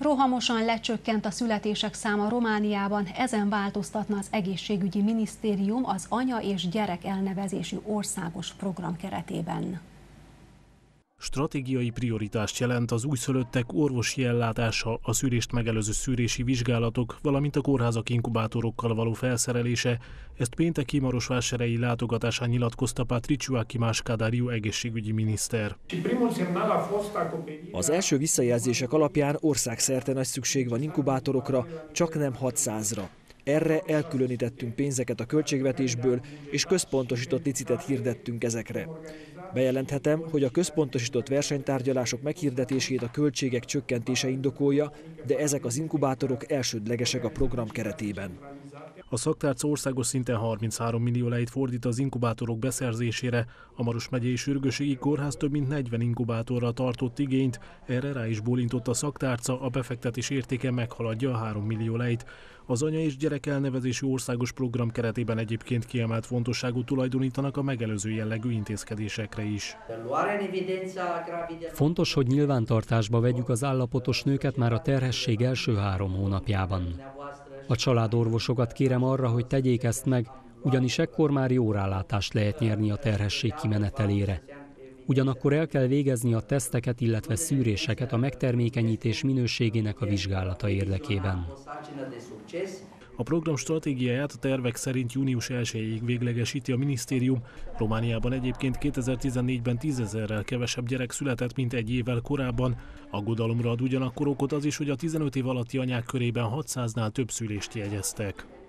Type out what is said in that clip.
Rohamosan lecsökkent a születések száma Romániában, ezen változtatna az egészségügyi minisztérium az anya és gyerek elnevezésű országos program keretében. Stratégiai prioritást jelent az újszülöttek orvosi ellátása, a szűrést megelőző szűrési vizsgálatok, valamint a kórházak inkubátorokkal való felszerelése. Ezt pénteki Marosvásárhelyi látogatásán nyilatkozta Patriciu Akimáskádariu egészségügyi miniszter. Az első visszajelzések alapján országszerte nagy szükség van inkubátorokra, csak nem 600-ra. Erre elkülönítettünk pénzeket a költségvetésből, és központosított licitet hirdettünk ezekre. Bejelenthetem, hogy a központosított versenytárgyalások meghirdetését a költségek csökkentése indokolja, de ezek az inkubátorok elsődlegesek a program keretében. A szaktárca országos szinten 33 millió lejt fordít az inkubátorok beszerzésére. A Maros megyei sürgőségi kórház több mint 40 inkubátorra tartott igényt, erre rá is bólintott a szaktárca, a befektetés értéke meghaladja a 3 millió lejt. Az anya és gyerek elnevezésű országos program keretében egyébként kiemelt fontosságú tulajdonítanak a megelőző jellegű intézkedésekre is. Fontos, hogy nyilvántartásba vegyük az állapotos nőket már a terhesség első három hónapjában. A családorvosokat kérem arra, hogy tegyék ezt meg, ugyanis ekkor már jó rálátást lehet nyerni a terhesség kimenetelére. Ugyanakkor el kell végezni a teszteket, illetve szűréseket a megtermékenyítés minőségének a vizsgálata érdekében. A program stratégiáját a tervek szerint június 1-ig véglegesíti a minisztérium. Romániában egyébként 2014-ben 10 ezerrel kevesebb gyerek született, mint egy évvel korábban. Aggodalomra ad ugyanakkor okot az is, hogy a 15 év alatti anyák körében 600-nál több szülést jegyeztek.